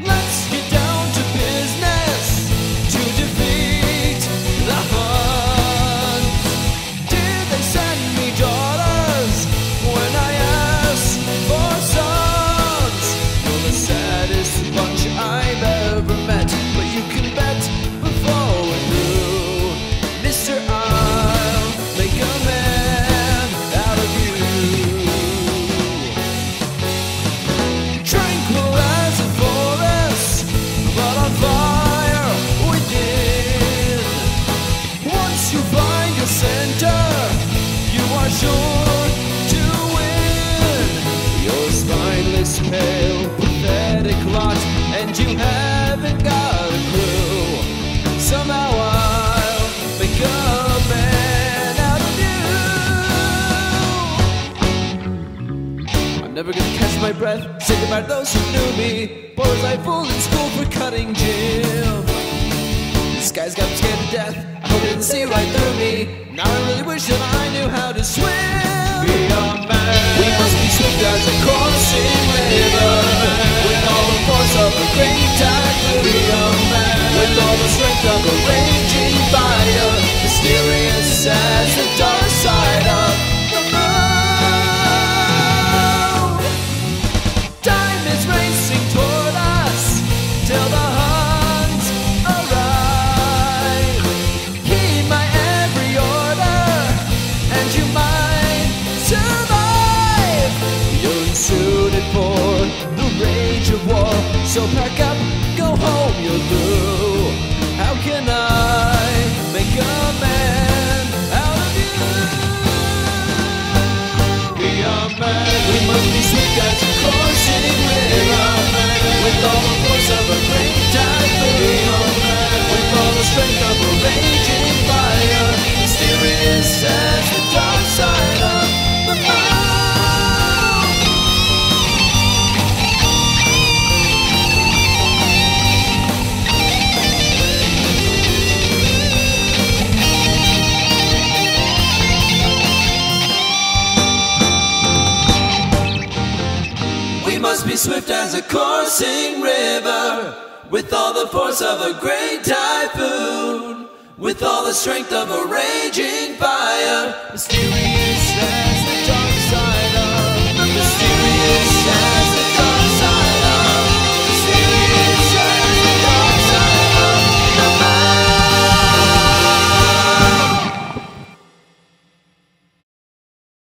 Let's get never gonna catch my breath. Goodbye to those who knew me. Boys I fooled in school for cutting gym. Guy's got me scared to death. I hope he didn't see right through me. Now I really wish that I knew how to swim. Be a man. And you might survive. You're suited for the rage of war, so pack up, go home, you're through. How can I make a man out of you? Be a man. We must be swift as a coursing river. With all must be swift as a coursing river, with all the force of a great typhoon, with all the strength of a raging fire, mysterious